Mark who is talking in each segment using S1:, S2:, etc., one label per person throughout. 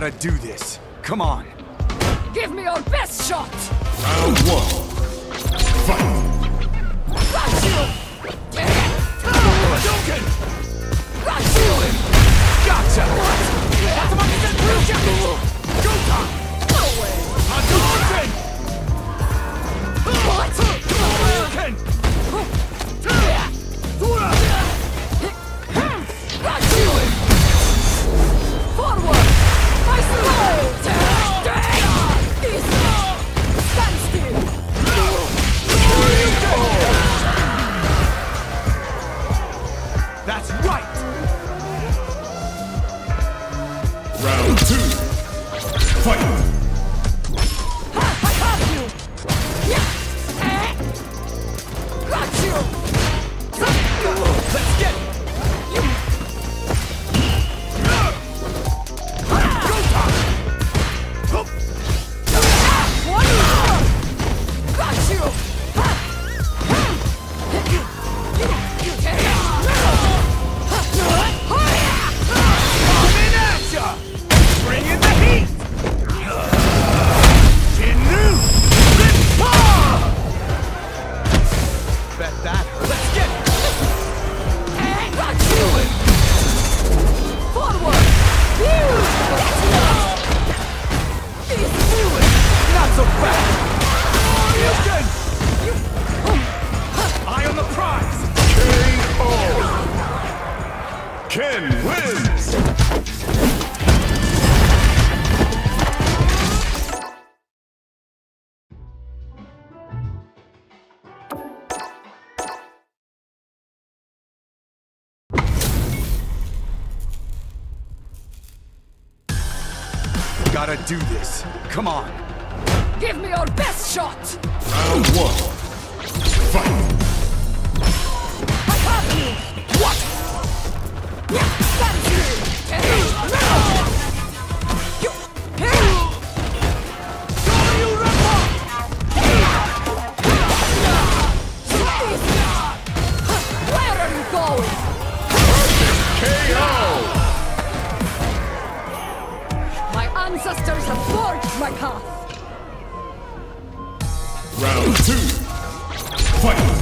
S1: gotta do this. Come on.
S2: Give me your best shot!
S3: Round one. Fight!
S2: Got you!
S1: Get! gotta do this. Come on.
S2: Give me your best shot!
S3: Round one. Fight!
S2: ancestors have forged my path!
S3: Round two! Fight!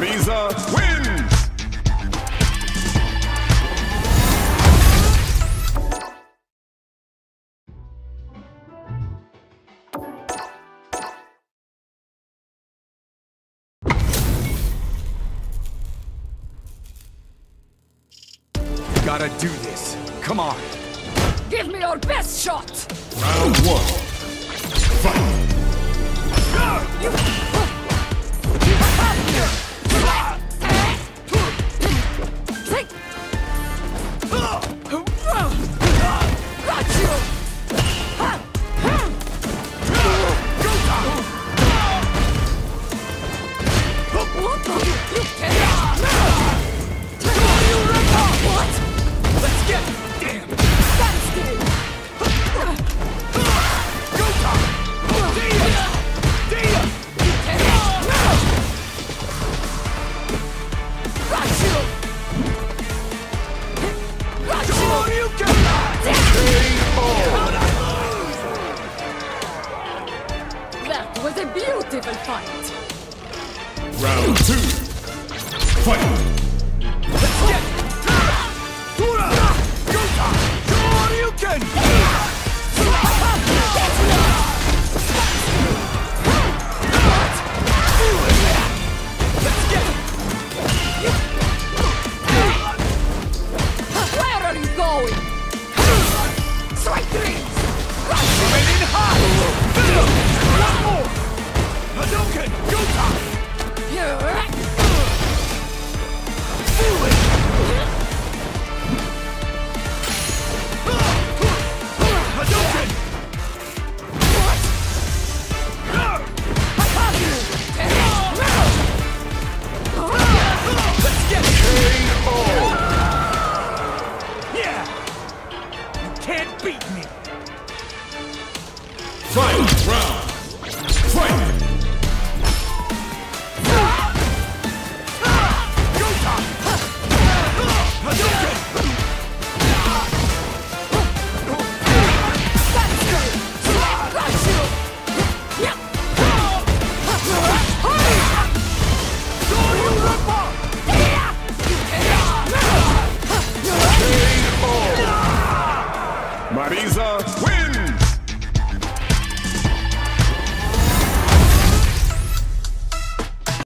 S3: Marisa wins!
S1: Gotta do this. Come on.
S2: Give me your best shot!
S3: Round one. Fight!
S2: You
S3: Round two. Fight!